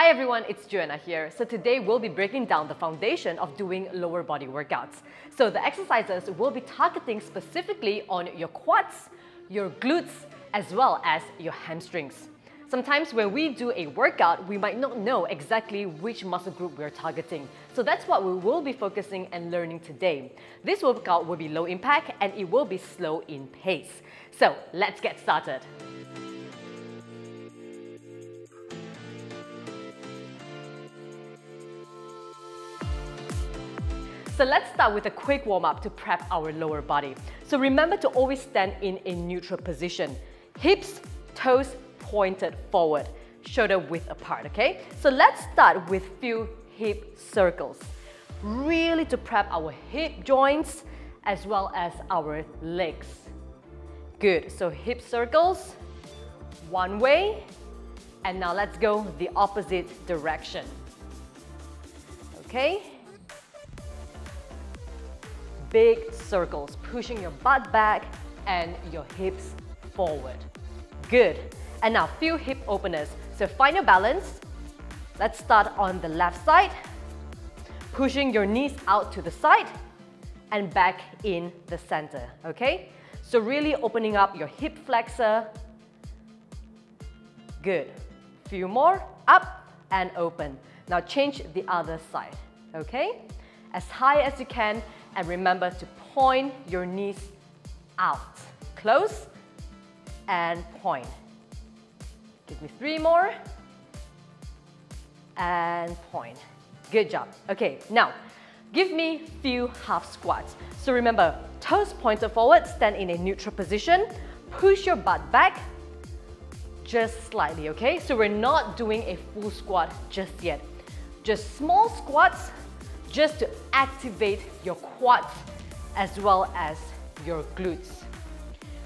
Hi everyone, it's Joanna here. So today we'll be breaking down the foundation of doing lower body workouts. So the exercises will be targeting specifically on your quads, your glutes, as well as your hamstrings. Sometimes when we do a workout, we might not know exactly which muscle group we're targeting. So that's what we will be focusing and learning today. This workout will be low impact and it will be slow in pace. So let's get started. So let's start with a quick warm-up to prep our lower body. So remember to always stand in a neutral position. Hips, toes pointed forward, shoulder width apart, okay? So let's start with few hip circles. Really to prep our hip joints as well as our legs. Good, so hip circles, one way, and now let's go the opposite direction. Okay? Big circles, pushing your butt back and your hips forward. Good. And now few hip openers. So find your balance. Let's start on the left side, pushing your knees out to the side and back in the center, okay? So really opening up your hip flexor. Good. Few more, up and open. Now change the other side, okay? As high as you can and remember to point your knees out. Close and point. Give me three more. And point. Good job. Okay, now give me few half squats. So remember, toes pointed forward, stand in a neutral position, push your butt back just slightly, okay? So we're not doing a full squat just yet. Just small squats just to activate your quads as well as your glutes.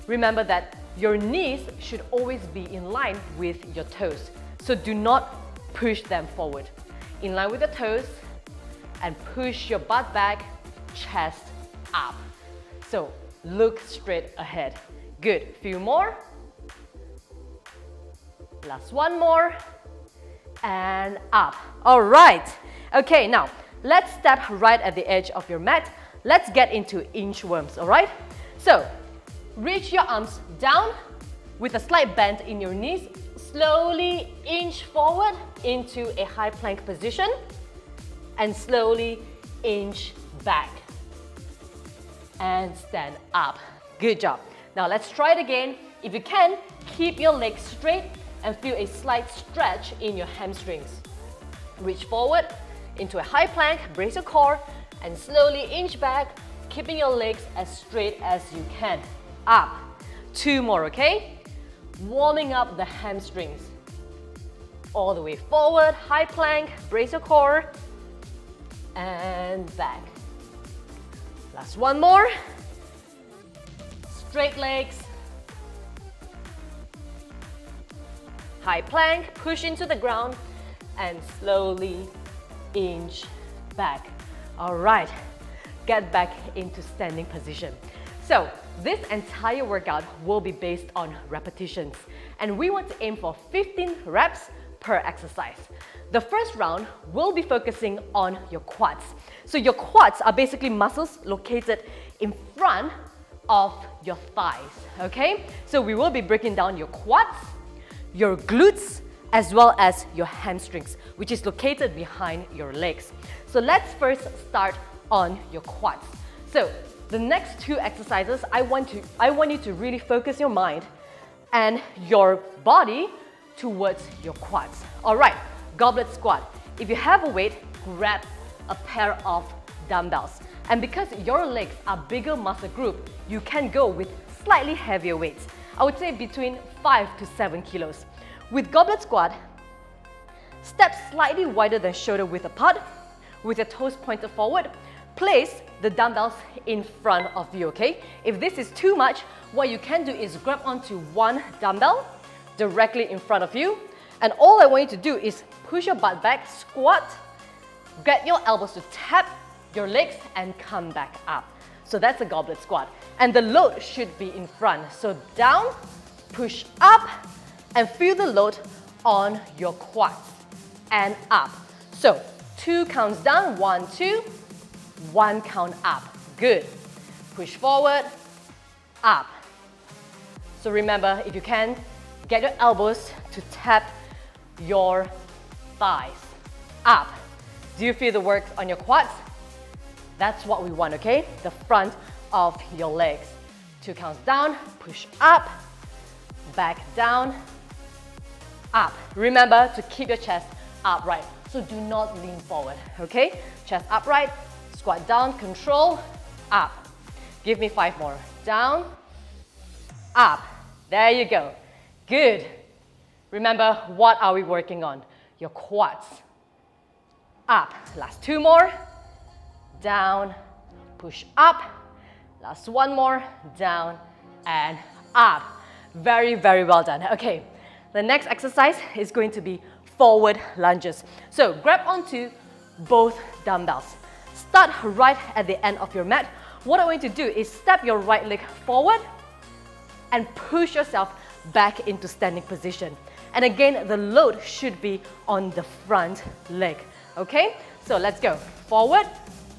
Remember that your knees should always be in line with your toes. So do not push them forward. In line with the toes and push your butt back, chest up. So look straight ahead. Good, few more. Last one more. And up. All right. Okay, now Let's step right at the edge of your mat. Let's get into inchworms, all right? So, reach your arms down with a slight bend in your knees. Slowly inch forward into a high plank position and slowly inch back and stand up. Good job. Now let's try it again. If you can, keep your legs straight and feel a slight stretch in your hamstrings. Reach forward into a high plank, brace your core, and slowly inch back, keeping your legs as straight as you can. Up. Two more, okay? Warming up the hamstrings. All the way forward, high plank, brace your core, and back. Last one more. Straight legs. High plank, push into the ground, and slowly inch back. All right, get back into standing position. So this entire workout will be based on repetitions and we want to aim for 15 reps per exercise. The first round will be focusing on your quads. So your quads are basically muscles located in front of your thighs, okay? So we will be breaking down your quads, your glutes, as well as your hamstrings, which is located behind your legs. So let's first start on your quads. So the next two exercises, I want, to, I want you to really focus your mind and your body towards your quads. All right, goblet squat. If you have a weight, grab a pair of dumbbells. And because your legs are bigger muscle group, you can go with slightly heavier weights. I would say between 5 to 7 kilos. With goblet squat, step slightly wider than shoulder width apart, with your toes pointed forward. Place the dumbbells in front of you, okay? If this is too much, what you can do is grab onto one dumbbell directly in front of you, and all I want you to do is push your butt back, squat, get your elbows to tap your legs, and come back up. So that's a goblet squat. And the load should be in front. So down, push up, and feel the load on your quads. and up. So, two counts down, one, two, one count up. Good. Push forward, up. So remember, if you can, get your elbows to tap your thighs. Up. Do you feel the work on your quads? That's what we want, okay? The front of your legs. Two counts down, push up, back down, up. Remember to keep your chest upright. So do not lean forward, okay? Chest upright, squat down, control, up. Give me five more. Down, up. There you go. Good. Remember, what are we working on? Your quads. Up. Last two more. Down, push up. Last one more. Down and up. Very, very well done. Okay, the next exercise is going to be forward lunges. So grab onto both dumbbells. Start right at the end of your mat. What I want you to do is step your right leg forward and push yourself back into standing position. And again, the load should be on the front leg. Okay? So let's go. Forward,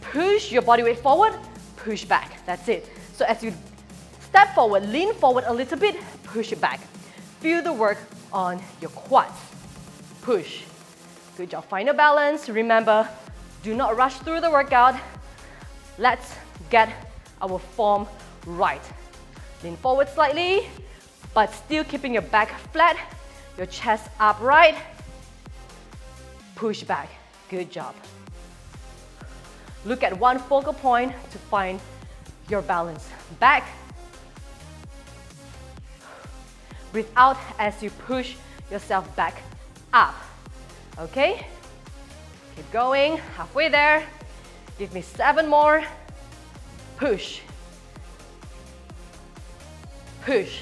push your body weight forward, push back. That's it. So as you step forward, lean forward a little bit, push it back. Feel the work on your quads push. Good job, find your balance. Remember, do not rush through the workout. Let's get our form right. Lean forward slightly, but still keeping your back flat, your chest upright. Push back, good job. Look at one focal point to find your balance. Back, breathe out as you push yourself back up. Okay? Keep going, halfway there. Give me seven more. Push. Push.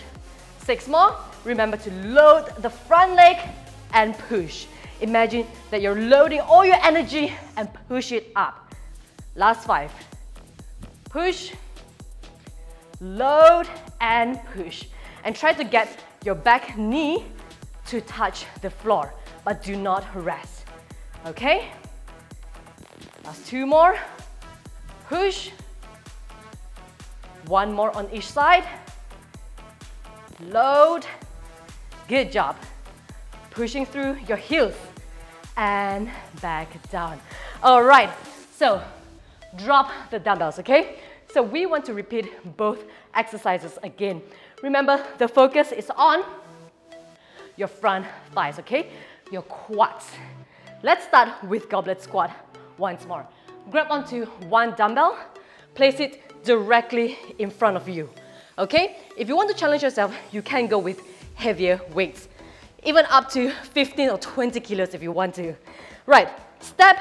Six more. Remember to load the front leg and push. Imagine that you're loading all your energy and push it up. Last five. Push, load, and push. And try to get your back knee to touch the floor but do not rest. Okay? Last two more. Push. One more on each side. Load. Good job. Pushing through your heels and back down. All right, so drop the dumbbells, okay? So we want to repeat both exercises again. Remember, the focus is on your front thighs, okay? your quads. Let's start with goblet squat once more. Grab onto one dumbbell, place it directly in front of you. Okay? If you want to challenge yourself, you can go with heavier weights. Even up to 15 or 20 kilos if you want to. Right, step,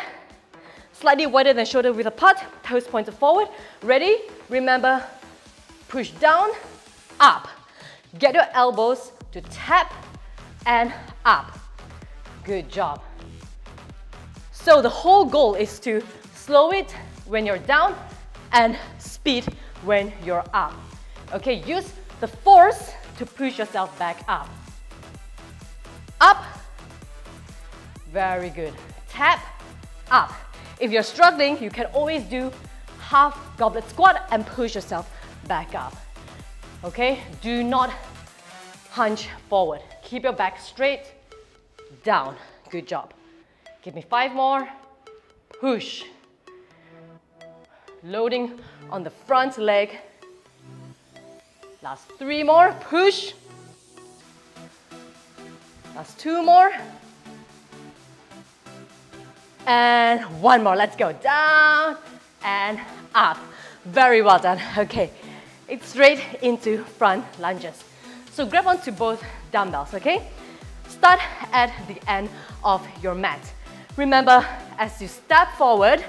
slightly wider than shoulder width apart, toes pointed forward. Ready? Remember, push down, up. Get your elbows to tap and up. Good job. So the whole goal is to slow it when you're down and speed when you're up. Okay, use the force to push yourself back up. Up. Very good. Tap, up. If you're struggling, you can always do half goblet squat and push yourself back up. Okay, do not hunch forward. Keep your back straight down. Good job. Give me five more. Push. Loading on the front leg. Last three more. Push. Last two more. And one more. Let's go. Down and up. Very well done. Okay. It's straight into front lunges. So grab onto both dumbbells, okay? Start at the end of your mat. Remember, as you step forward,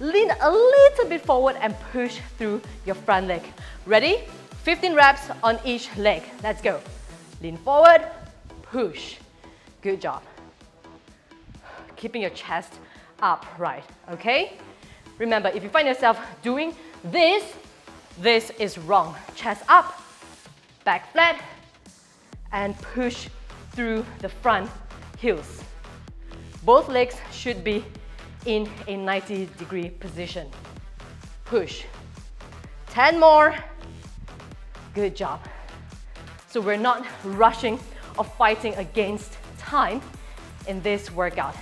lean a little bit forward and push through your front leg. Ready? 15 reps on each leg. Let's go. Lean forward, push. Good job. Keeping your chest upright, okay? Remember, if you find yourself doing this, this is wrong. Chest up, back flat, and push through the front heels. Both legs should be in a 90 degree position. Push. 10 more. Good job. So we're not rushing or fighting against time in this workout.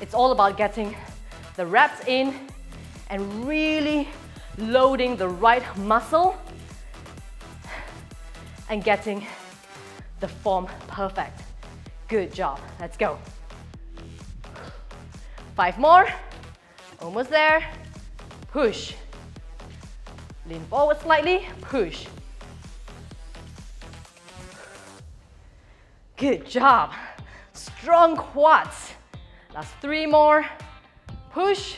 It's all about getting the reps in and really loading the right muscle and getting the form perfect. Good job. Let's go. Five more. Almost there. Push. Lean forward slightly. Push. Good job. Strong quads. Last three more. Push.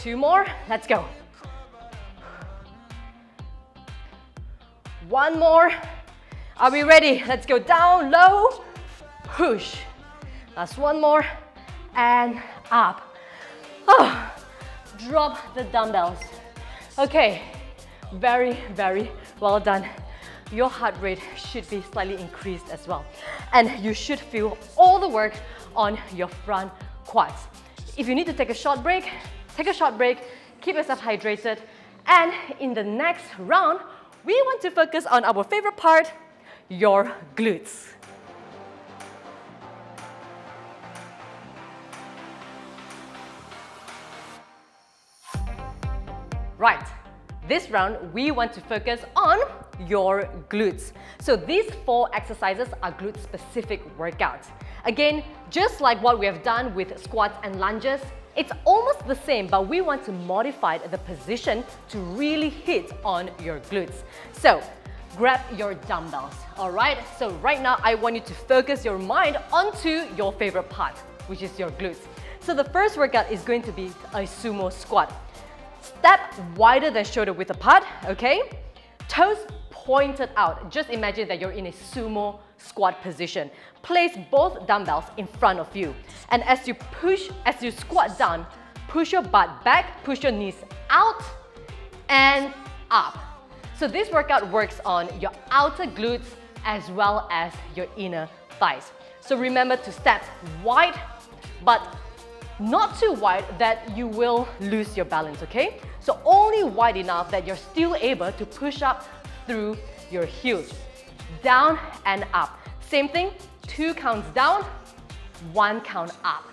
Two more. Let's go. One more. Are we ready? Let's go down, low, push. Last one more, and up. Oh, drop the dumbbells. Okay, very, very well done. Your heart rate should be slightly increased as well. And you should feel all the work on your front quads. If you need to take a short break, take a short break, keep yourself hydrated, and in the next round, we want to focus on our favorite part, your glutes. Right, this round we want to focus on your glutes. So these four exercises are glute specific workouts. Again, just like what we have done with squats and lunges, it's almost the same, but we want to modify the position to really hit on your glutes. So grab your dumbbells, all right? So right now, I want you to focus your mind onto your favorite part, which is your glutes. So the first workout is going to be a sumo squat. Step wider than shoulder width apart, okay? Toes pointed out. Just imagine that you're in a sumo squat position. Place both dumbbells in front of you. And as you push, as you squat down, push your butt back, push your knees out and up. So this workout works on your outer glutes as well as your inner thighs. So remember to step wide, but not too wide that you will lose your balance, okay? So only wide enough that you're still able to push up through your heels. Down and up. Same thing, two counts down, one count up.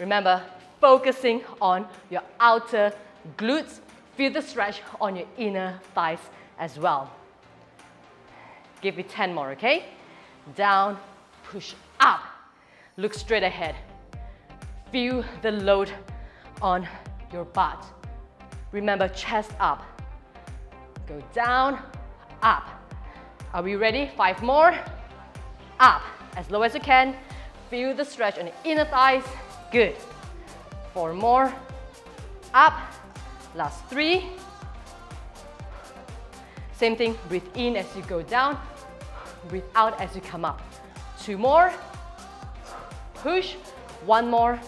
Remember, focusing on your outer glutes, feel the stretch on your inner thighs as well. Give me 10 more, okay? Down, push up. Look straight ahead. Feel the load on your butt. Remember, chest up. Go down, up. Are we ready? Five more. Up, as low as you can. Feel the stretch on the inner thighs. Good. Four more. Up. Last three. Same thing, breathe in as you go down. Breathe out as you come up. Two more. Push. One more.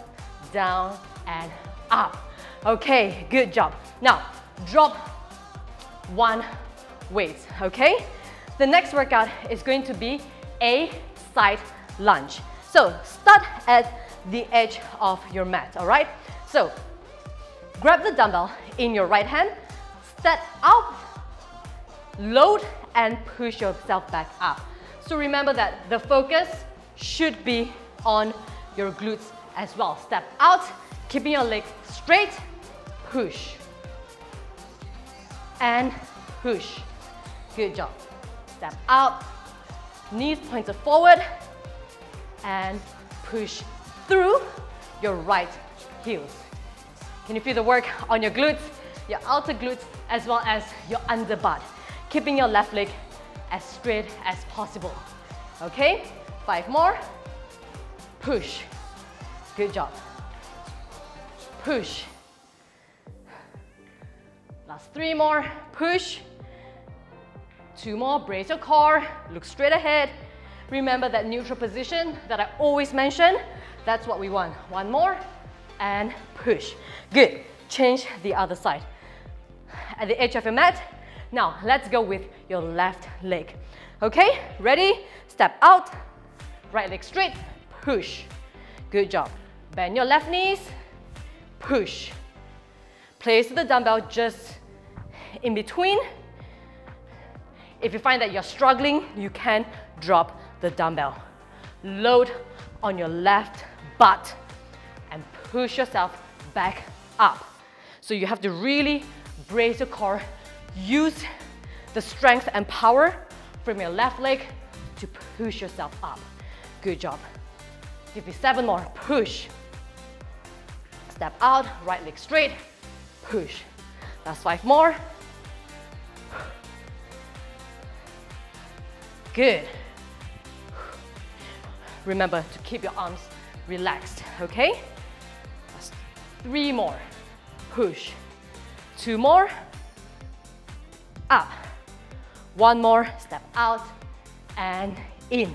Down and up. Okay, good job. Now, drop one weight, okay? The next workout is going to be a side lunge. So start at the edge of your mat, all right? So grab the dumbbell in your right hand, step out, load and push yourself back up. So remember that the focus should be on your glutes as well. Step out, keeping your legs straight, push, and push. Good job. Step out, knees pointed forward, and push through your right heels. Can you feel the work on your glutes, your outer glutes, as well as your under butt? Keeping your left leg as straight as possible. Okay, five more. Push. Good job. Push. Last three more. Push. Two more. Brace your core. Look straight ahead. Remember that neutral position that I always mention. That's what we want. One more. And push. Good. Change the other side. At the edge of your mat. Now, let's go with your left leg. Okay, ready? Step out, right leg straight, push. Good job. Bend your left knees, push. Place the dumbbell just in between. If you find that you're struggling, you can drop the dumbbell. Load on your left butt and push yourself back up. So you have to really brace your core, use the strength and power from your left leg to push yourself up. Good job. Give me seven more, push. Step out, right leg straight, push. Last five more. Good. Remember to keep your arms relaxed, okay? Three more. Push. Two more. Up. One more. Step out and in.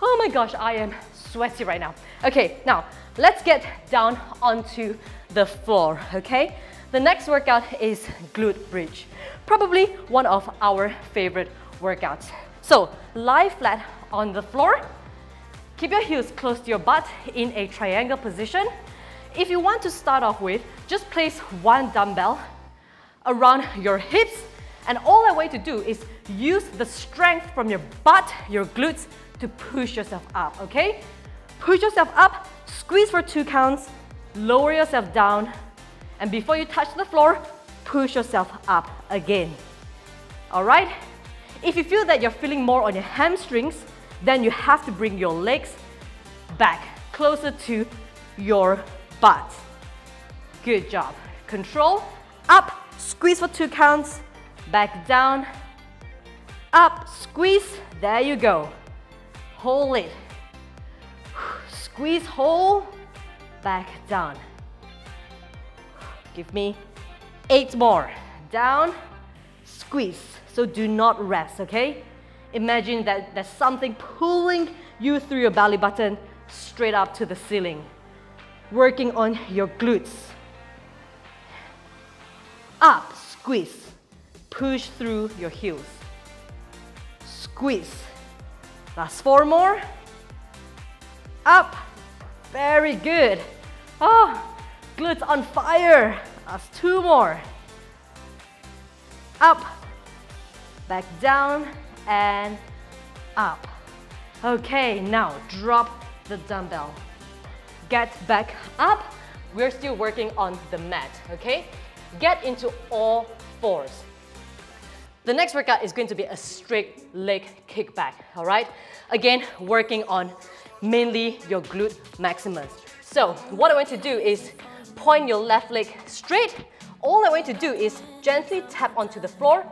Oh my gosh, I am sweaty right now. Okay, now let's get down onto the floor, okay? The next workout is glute bridge. Probably one of our favorite workouts. So lie flat on the floor. Keep your heels close to your butt in a triangle position. If you want to start off with, just place one dumbbell around your hips and all I want to do is use the strength from your butt, your glutes, to push yourself up, okay? Push yourself up, squeeze for two counts, lower yourself down, and before you touch the floor, push yourself up again. All right? If you feel that you're feeling more on your hamstrings, then you have to bring your legs back, closer to your butt. Good job. Control, up, squeeze for two counts, back down, up, squeeze, there you go. Hold it. Squeeze, hold, back down. Give me eight more. Down, squeeze. So do not rest, okay? Imagine that there's something pulling you through your belly button straight up to the ceiling. Working on your glutes. Up, squeeze. Push through your heels. Squeeze. Last four more. Up. Very good. Oh, glutes on fire. Last two more. Up. Back down and up. Okay, now drop the dumbbell. Get back up. We're still working on the mat, okay? Get into all fours. The next workout is going to be a straight leg kickback, all right? Again, working on mainly your glute maximus. So what I want to do is point your left leg straight. All I want to do is gently tap onto the floor,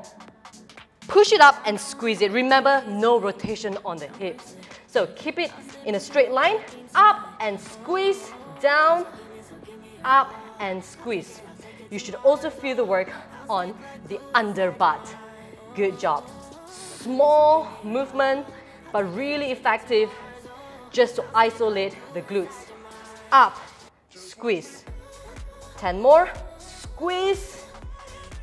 push it up and squeeze it. Remember, no rotation on the hips. So keep it in a straight line, up and squeeze, down, up and squeeze. You should also feel the work on the under butt. Good job. Small movement, but really effective just to isolate the glutes. Up, squeeze. 10 more, squeeze.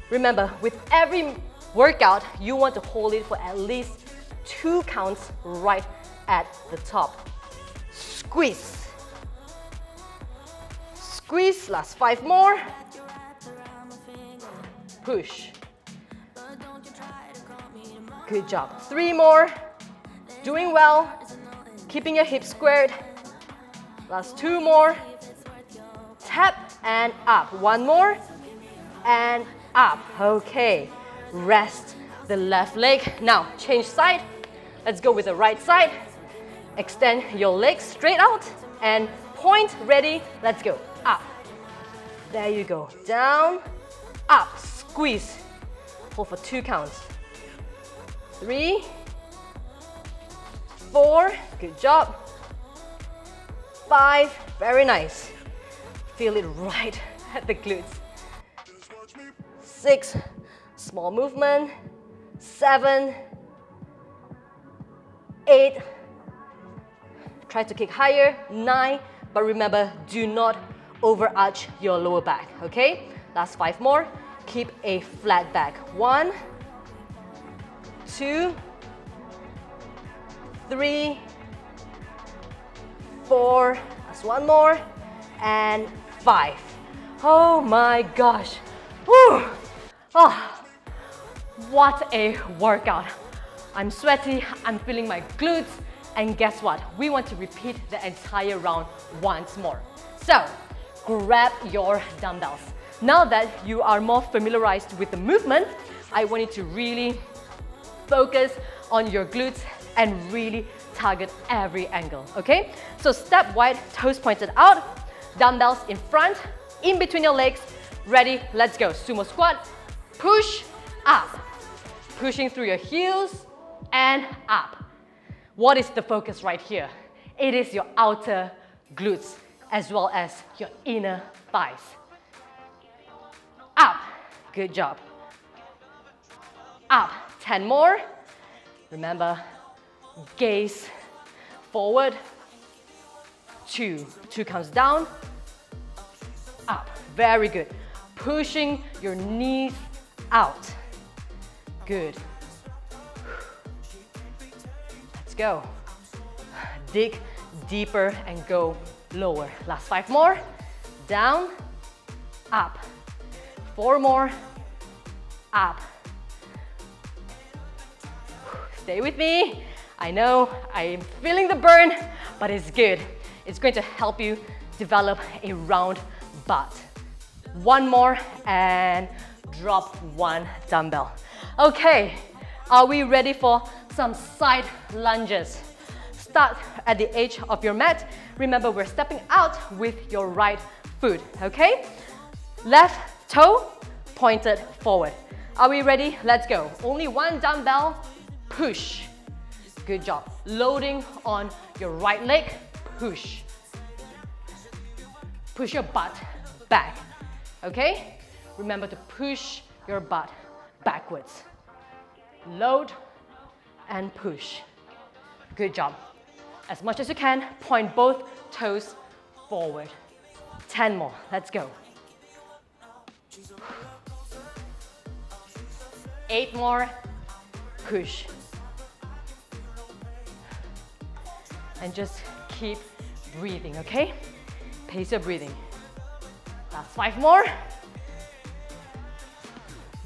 Remember, with every workout, you want to hold it for at least two counts right at the top. Squeeze. Squeeze, last five more. Push. Good job. Three more. Doing well. Keeping your hips squared. Last two more. Tap and up. One more. And up. Okay. Rest the left leg. Now, change side. Let's go with the right side. Extend your legs straight out and point, ready, let's go. Up. There you go. Down, up, squeeze. Hold for two counts three, four, good job, five, very nice. Feel it right at the glutes. Six, small movement, seven, eight, try to kick higher, nine, but remember, do not overarch your lower back, okay? Last five more, keep a flat back. One, two, three, four, that's one more, and five. Oh my gosh. Whew. Oh, what a workout. I'm sweaty, I'm feeling my glutes, and guess what? We want to repeat the entire round once more. So, grab your dumbbells. Now that you are more familiarized with the movement, I want you to really focus on your glutes and really target every angle, okay? So step wide, toes pointed out, dumbbells in front, in between your legs, ready, let's go. Sumo squat, push, up. Pushing through your heels and up. What is the focus right here? It is your outer glutes as well as your inner thighs. Up, good job. Up, 10 more. Remember, gaze forward, two, two counts down, up, very good. Pushing your knees out, good. Let's go. Dig deeper and go lower. Last five more, down, up. Four more, up. Stay with me. I know I'm feeling the burn, but it's good. It's going to help you develop a round butt. One more and drop one dumbbell. Okay, are we ready for some side lunges? Start at the edge of your mat. Remember, we're stepping out with your right foot, okay? Left toe pointed forward. Are we ready? Let's go. Only one dumbbell, push. Good job. Loading on your right leg, push. Push your butt back, okay? Remember to push your butt backwards. Load and push. Good job. As much as you can, point both toes forward. 10 more, let's go. Eight more, push. and just keep breathing, okay? Pace your breathing. Last five more.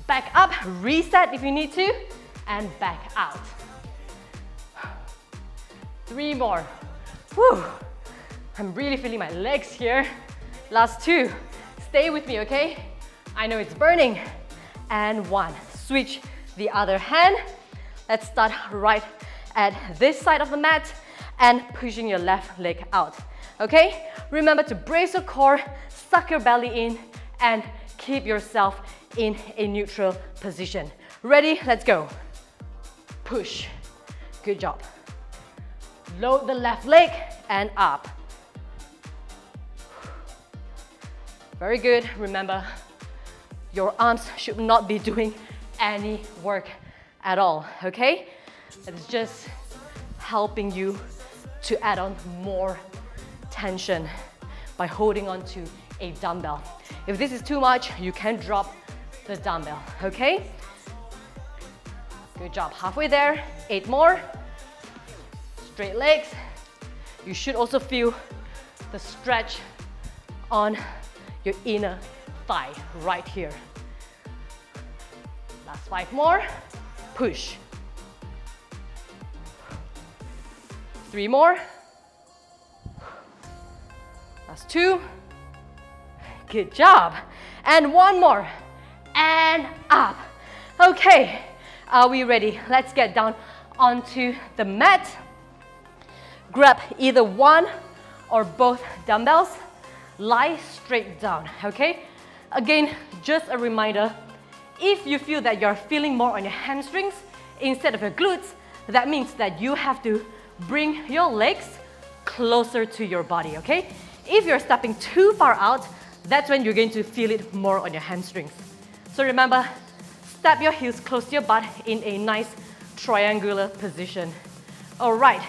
Back up, reset if you need to, and back out. Three more. Whew. I'm really feeling my legs here. Last two. Stay with me, okay? I know it's burning. And one. Switch the other hand. Let's start right at this side of the mat and pushing your left leg out. Okay? Remember to brace your core, suck your belly in, and keep yourself in a neutral position. Ready? Let's go. Push. Good job. Load the left leg and up. Very good. Remember, your arms should not be doing any work at all, okay? It's just helping you to add on more tension by holding on to a dumbbell. If this is too much, you can drop the dumbbell, okay? Good job, halfway there, eight more. Straight legs. You should also feel the stretch on your inner thigh right here. Last five more, push. Three more. Last two. Good job. And one more. And up. Okay, are we ready? Let's get down onto the mat. Grab either one or both dumbbells. Lie straight down, okay? Again, just a reminder, if you feel that you're feeling more on your hamstrings instead of your glutes, that means that you have to bring your legs closer to your body, okay? If you're stepping too far out, that's when you're going to feel it more on your hamstrings. So remember, step your heels close to your butt in a nice triangular position. All right,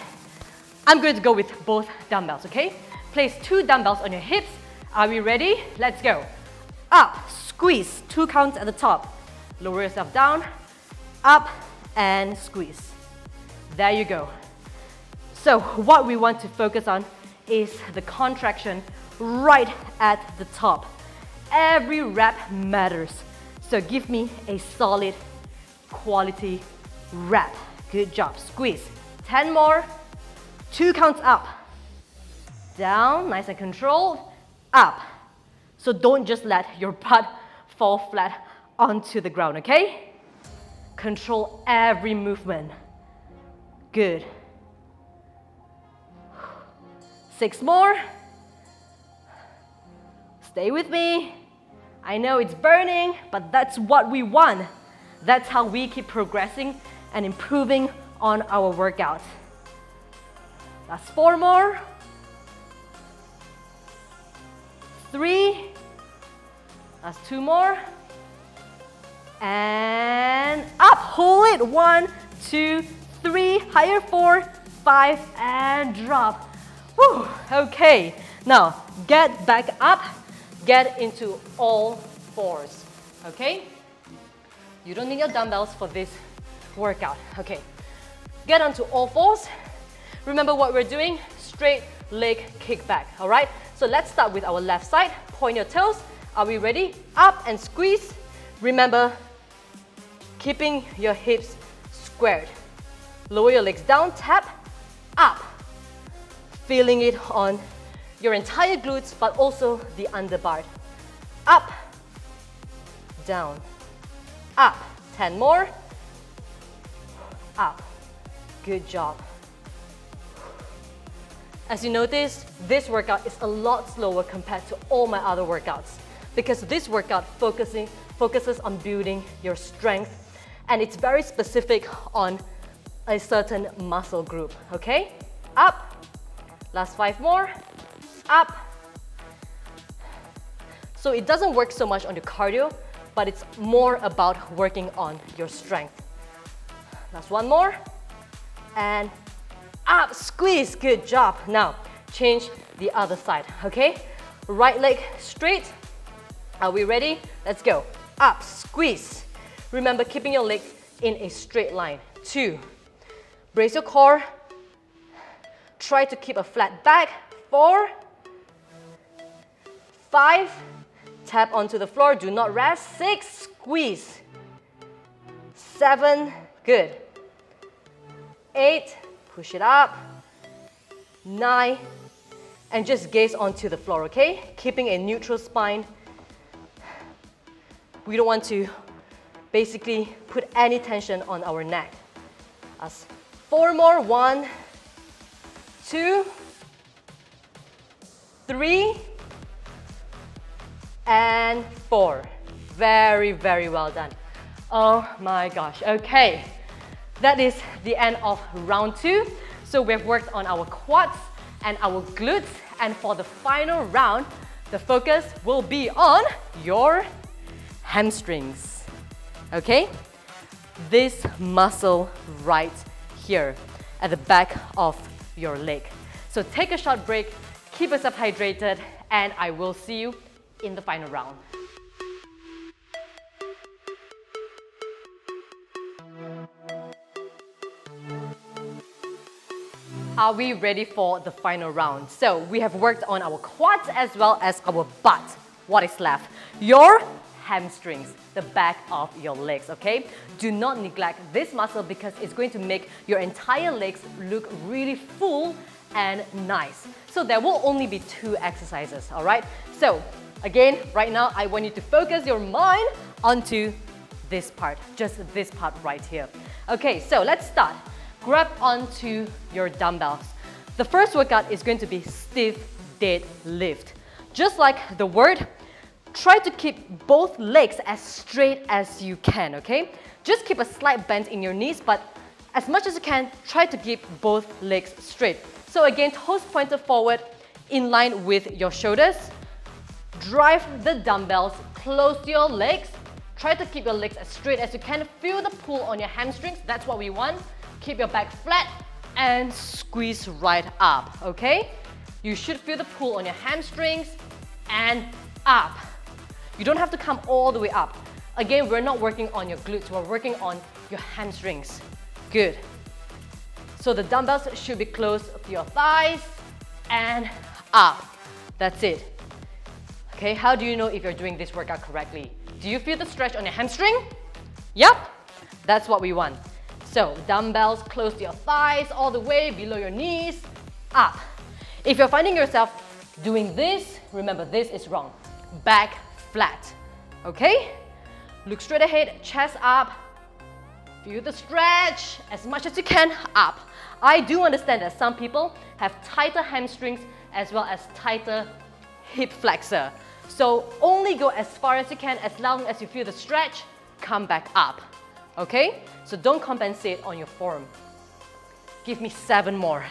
I'm going to go with both dumbbells, okay? Place two dumbbells on your hips. Are we ready? Let's go. Up, squeeze, two counts at the top. Lower yourself down, up, and squeeze. There you go. So what we want to focus on is the contraction right at the top. Every rep matters. So give me a solid quality rep. Good job. Squeeze. 10 more. Two counts up. Down, nice and controlled. Up. So don't just let your butt fall flat onto the ground, okay? Control every movement. Good. Six more. Stay with me. I know it's burning, but that's what we want. That's how we keep progressing and improving on our workout. That's four more. Three. That's two more. And up. Hold it. One, two, three. Higher. Four, five, and drop. Whew. Okay. Now, get back up. Get into all fours. Okay? You don't need your dumbbells for this workout. Okay. Get onto all fours. Remember what we're doing? Straight leg kick back. All right? So let's start with our left side. Point your toes. Are we ready? Up and squeeze. Remember, keeping your hips squared. Lower your legs down, tap, up. Feeling it on your entire glutes, but also the underbar. Up, down, up. 10 more. Up. Good job. As you notice, this workout is a lot slower compared to all my other workouts because this workout focusing, focuses on building your strength and it's very specific on a certain muscle group, okay? Up, last five more, up. So it doesn't work so much on your cardio, but it's more about working on your strength. Last one more, and up, squeeze, good job. Now, change the other side, okay? Right leg straight. Are we ready? Let's go. Up, squeeze. Remember, keeping your leg in a straight line. Two. Brace your core. Try to keep a flat back. Four. Five. Tap onto the floor. Do not rest. Six. Squeeze. Seven. Good. Eight push it up, nine, and just gaze onto the floor, okay? Keeping a neutral spine. We don't want to basically put any tension on our neck. As four more, one, two, three, and four. Very, very well done. Oh my gosh, okay. That is the end of round two. So we've worked on our quads and our glutes. And for the final round, the focus will be on your hamstrings. Okay? This muscle right here at the back of your leg. So take a short break, keep yourself hydrated, and I will see you in the final round. Are we ready for the final round? So we have worked on our quads as well as our butt. What is left? Your hamstrings, the back of your legs, okay? Do not neglect this muscle because it's going to make your entire legs look really full and nice. So there will only be two exercises, all right? So again, right now, I want you to focus your mind onto this part, just this part right here. Okay, so let's start grab onto your dumbbells. The first workout is going to be stiff deadlift. Just like the word, try to keep both legs as straight as you can, okay? Just keep a slight bend in your knees, but as much as you can, try to keep both legs straight. So again, toes pointed forward, in line with your shoulders. Drive the dumbbells close to your legs. Try to keep your legs as straight as you can. Feel the pull on your hamstrings, that's what we want. Keep your back flat and squeeze right up, okay? You should feel the pull on your hamstrings and up. You don't have to come all the way up. Again, we're not working on your glutes, we're working on your hamstrings. Good. So the dumbbells should be close to your thighs and up. That's it. Okay, how do you know if you're doing this workout correctly? Do you feel the stretch on your hamstring? Yep, that's what we want. So dumbbells close to your thighs, all the way below your knees, up. If you're finding yourself doing this, remember this is wrong. Back flat, okay? Look straight ahead, chest up. Feel the stretch as much as you can, up. I do understand that some people have tighter hamstrings as well as tighter hip flexor. So only go as far as you can as long as you feel the stretch, come back up. Okay? So don't compensate on your form. Give me seven more.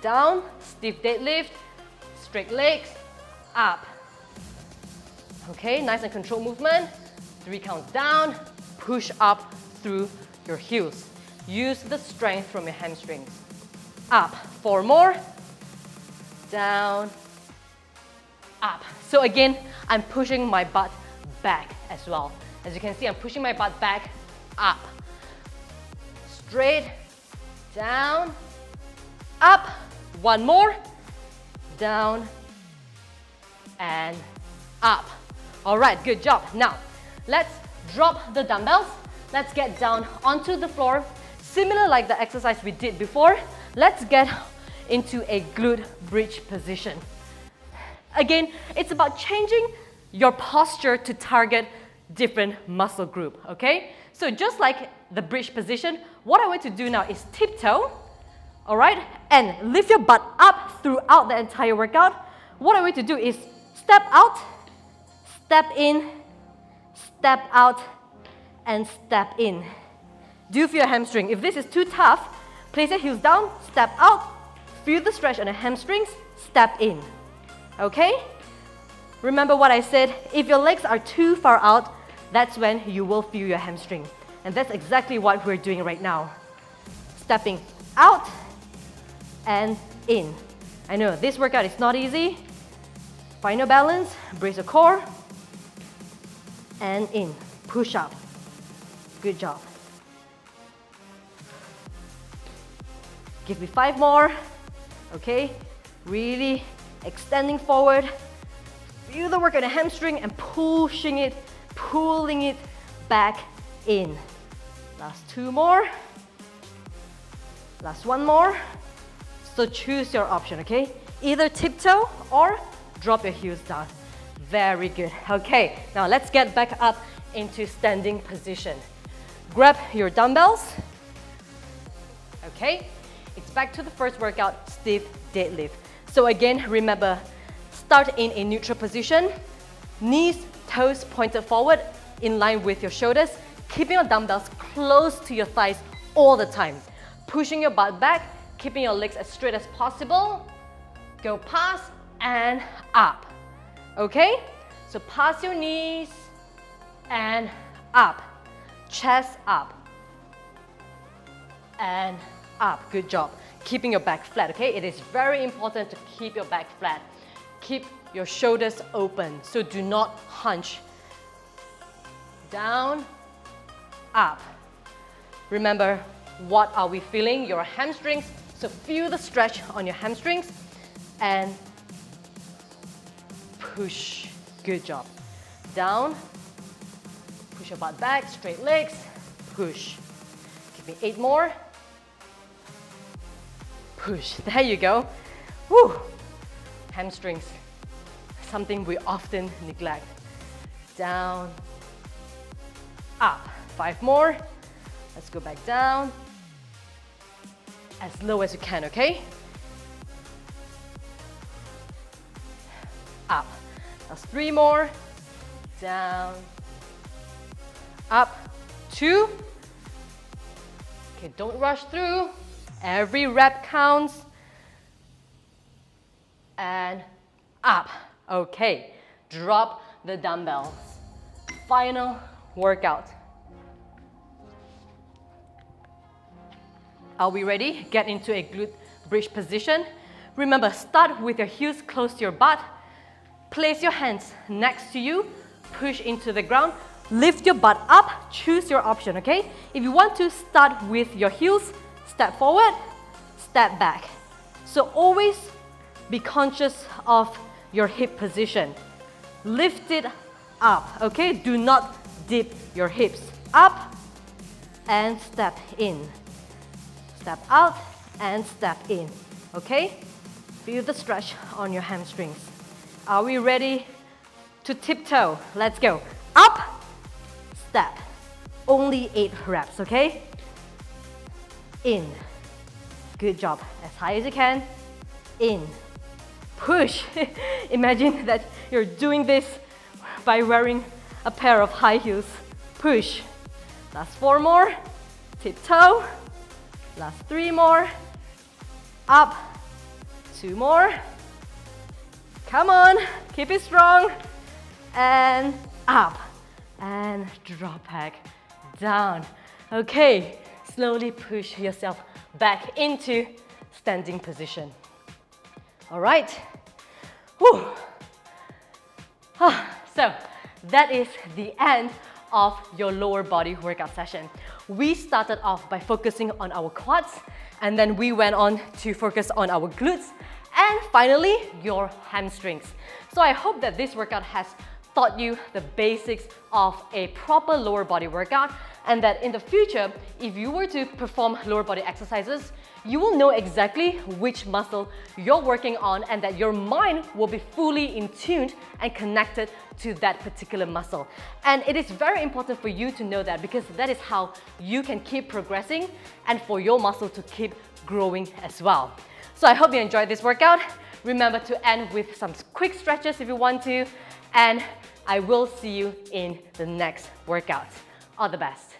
Down, stiff deadlift, straight legs, up. Okay, nice and controlled movement. Three counts down, push up through your heels. Use the strength from your hamstrings. Up, four more. Down, up. So again, I'm pushing my butt back as well. As you can see, I'm pushing my butt back, up. Straight, down, up. One more, down, and up. All right, good job. Now, let's drop the dumbbells. Let's get down onto the floor. Similar like the exercise we did before, let's get into a glute bridge position. Again, it's about changing your posture to target different muscle group, okay? So just like the bridge position, what I want to do now is tiptoe, all right? And lift your butt up throughout the entire workout. What I want to do is step out, step in, step out, and step in. Do feel a hamstring? If this is too tough, place your heels down, step out, feel the stretch on the hamstrings, step in okay? Remember what I said, if your legs are too far out, that's when you will feel your hamstring. And that's exactly what we're doing right now. Stepping out and in. I know this workout is not easy. Find your balance, brace your core, and in. Push up. Good job. Give me five more. Okay? Really extending forward. Feel the work on the hamstring and pushing it, pulling it back in. Last two more. Last one more. So choose your option, okay? Either tiptoe or drop your heels down. Very good. Okay, now let's get back up into standing position. Grab your dumbbells. Okay, it's back to the first workout, stiff deadlift. So again, remember, start in a neutral position, knees, toes pointed forward in line with your shoulders, keeping your dumbbells close to your thighs all the time. Pushing your butt back, keeping your legs as straight as possible. Go past and up. Okay? So pass your knees and up. Chest up. And up. Good job keeping your back flat, okay? It is very important to keep your back flat. Keep your shoulders open, so do not hunch. Down, up. Remember, what are we feeling? Your hamstrings, so feel the stretch on your hamstrings and push. Good job. Down, push your butt back, straight legs, push. Give me eight more push. There you go. Woo! Hamstrings, something we often neglect. Down, up. Five more. Let's go back down. As low as you can, okay? Up. That's three more. Down. Up. Two. Okay, don't rush through. Every rep counts. And up. Okay, drop the dumbbells. Final workout. Are we ready? Get into a glute bridge position. Remember, start with your heels close to your butt. Place your hands next to you. Push into the ground. Lift your butt up. Choose your option, okay? If you want to start with your heels, step forward, step back. So always be conscious of your hip position. Lift it up, okay? Do not dip your hips. Up and step in. Step out and step in, okay? Feel the stretch on your hamstrings. Are we ready to tiptoe? Let's go. Up, step. Only eight reps, okay? In. Good job. As high as you can. In. Push. Imagine that you're doing this by wearing a pair of high heels. Push. Last four more. Tiptoe. Last three more. Up. Two more. Come on. Keep it strong. And up. And drop back down. Okay, slowly push yourself back into standing position. All right. Whew. Ah, so that is the end of your lower body workout session. We started off by focusing on our quads and then we went on to focus on our glutes and finally your hamstrings. So I hope that this workout has taught you the basics of a proper lower body workout and that in the future, if you were to perform lower body exercises, you will know exactly which muscle you're working on and that your mind will be fully in tune and connected to that particular muscle. And it is very important for you to know that because that is how you can keep progressing and for your muscle to keep growing as well. So I hope you enjoyed this workout. Remember to end with some quick stretches if you want to and I will see you in the next workout. All the best.